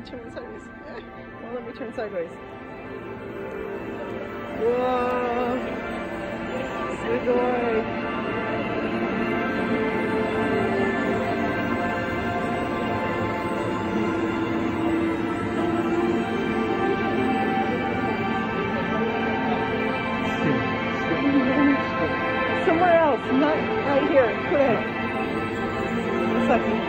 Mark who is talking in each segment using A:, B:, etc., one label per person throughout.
A: me turn sideways. Oh, let me turn sideways. Whoa. Sugoi. Somewhere else, not right here. It. A second.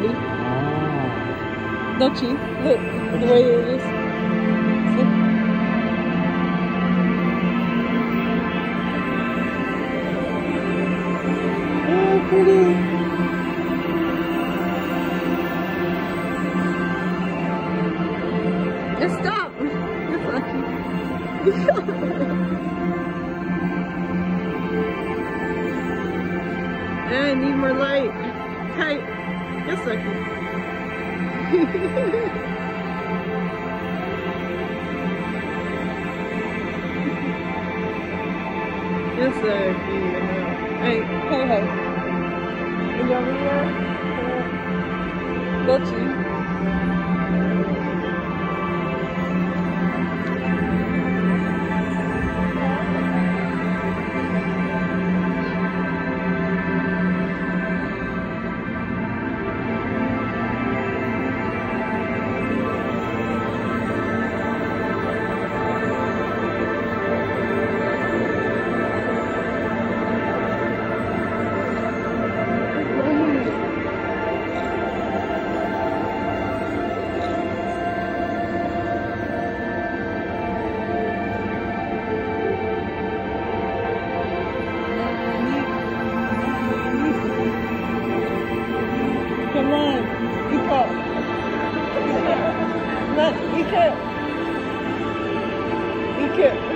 A: Pretty.
B: Ah.
A: Don't you? Look, the way it is. Oh, pretty. Just stop. You're I need more light. Yes, Lucky. yes, So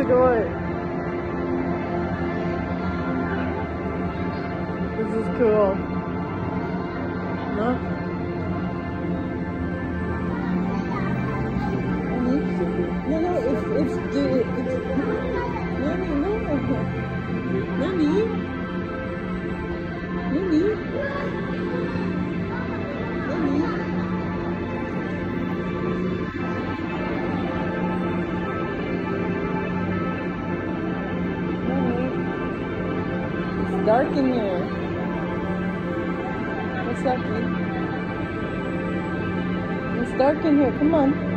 A: music away. This is cool. No? Dark in here. What's up, kid? It's dark in here. Come on.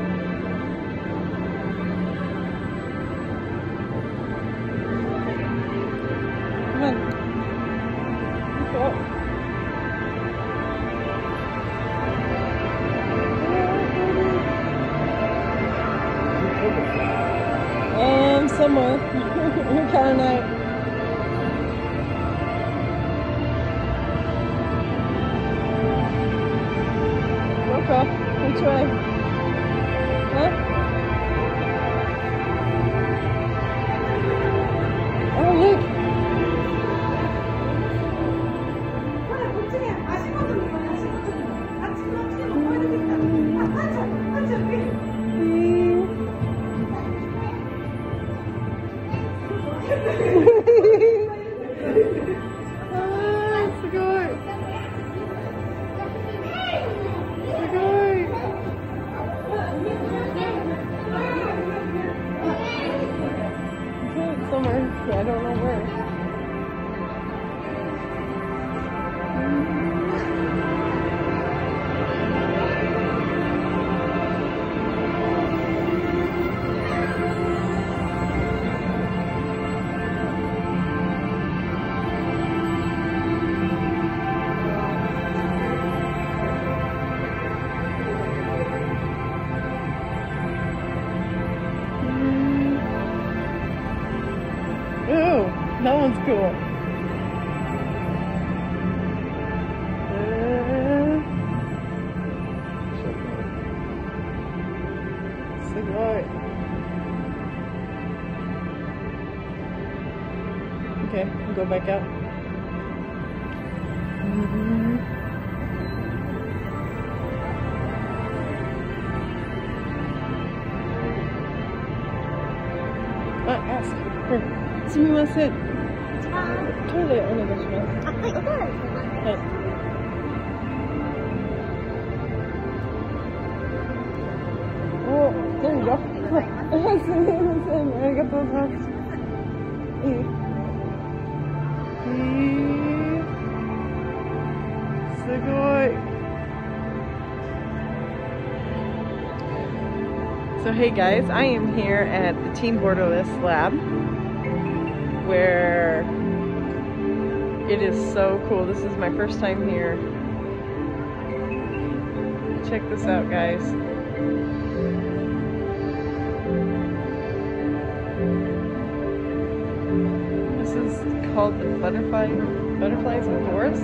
A: cool. Uh, すごい。Okay, go back out. Mhm. Ah, ask her. すみません。 Hey guys, I am here at the Team Borderless Lab where it is so cool. This is my first time here. Check this out, guys. This is called the butterfly butterflies in the forest.